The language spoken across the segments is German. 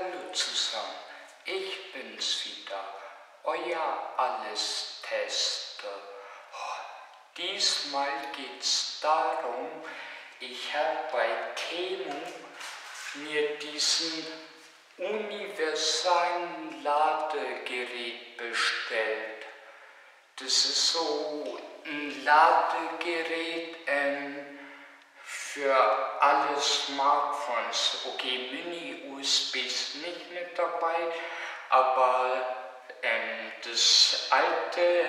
Hallo zusammen, ich bin's wieder, euer Alles-Tester. Diesmal geht's darum, ich habe bei Temu mir diesen universalen Ladegerät bestellt. Das ist so ein Ladegerät ähm, für alle Smartphones. Okay, Mini-USB ist nicht mit dabei, aber ähm, das alte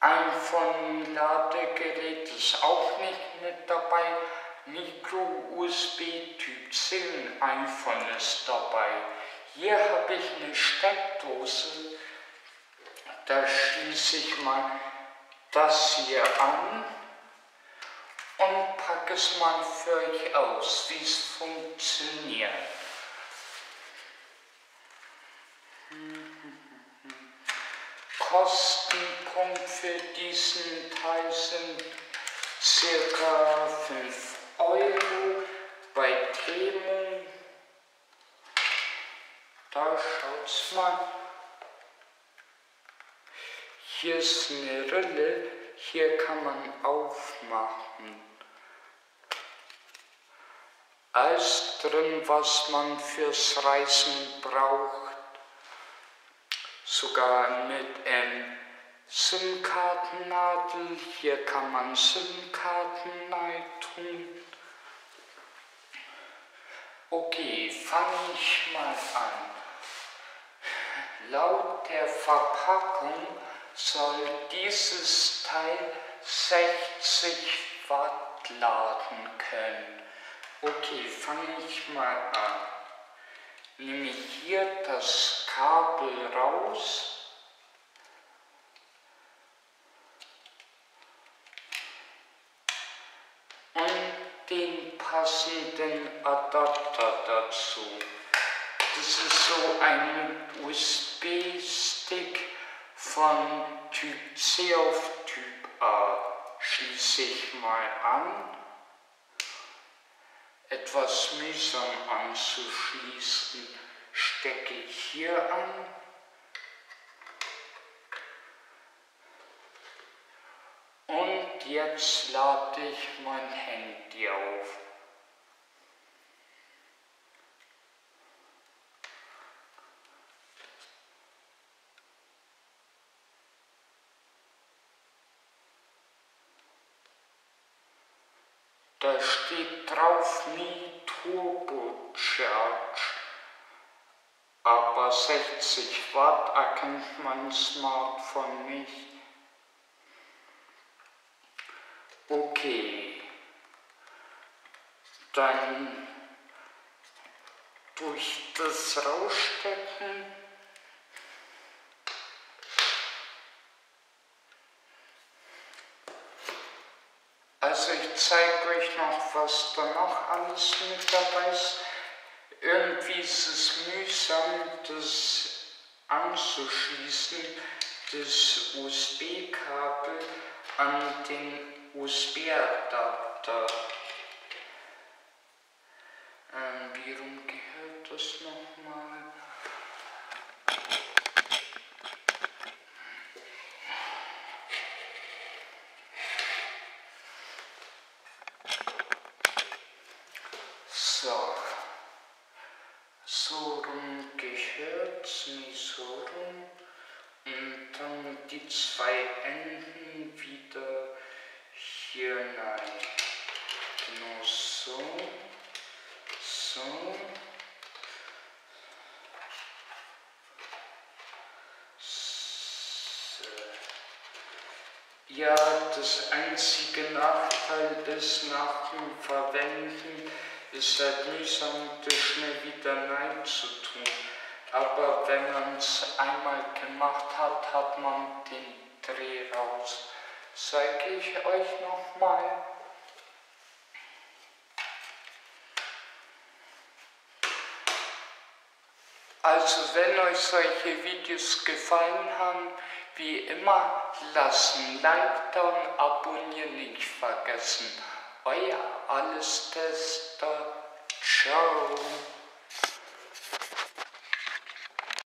iPhone-Ladegerät ist auch nicht mit dabei. Micro-USB Typ 10 iPhone ist dabei. Hier habe ich eine Steckdose. Da schließe ich mal das hier an es mal für euch aus, wie es funktioniert. Kostenpunkt für diesen Teil sind circa 5 Euro bei Temu. Da schaut's mal. Hier ist eine Rille, hier kann man aufmachen. Alles drin, was man fürs Reisen braucht. Sogar mit ähm, SIM-Kartennadel. Hier kann man SIM-Karten tun. Okay, fange ich mal an. Laut der Verpackung soll dieses Teil 60 Watt laden können. Okay, fange ich mal an. Nehme ich hier das Kabel raus. Und den passenden Adapter dazu. Das ist so ein USB-Stick von Typ C auf Typ A. Schließe ich mal an. Etwas mühsam anzuschließen, stecke ich hier an. Und jetzt lade ich mein Handy auf. Da steht drauf Mi Turbo Charge. Aber 60 Watt erkennt mein Smartphone nicht. Okay. Dann durch das Rausstecken Also ich zeige euch noch, was da noch alles mit dabei ist. Irgendwie ist es mühsam, das anzuschließen, das USB-Kabel an den USB-Adapter. Ähm, wie rum gehört das nochmal? So, so rum gehört nicht so rum und dann die zwei Enden wieder hier rein. Genau so, so. So. Ja, das einzige Nachteil ist nach Verwenden ist halt mühsam, das schnell wieder Nein zu tun. Aber wenn man es einmal gemacht hat, hat man den Dreh raus. Zeige ich euch nochmal. Also wenn euch solche Videos gefallen haben, wie immer, lasst ein Like da und abonnieren nicht vergessen. Euer Alles Tester. Ciao.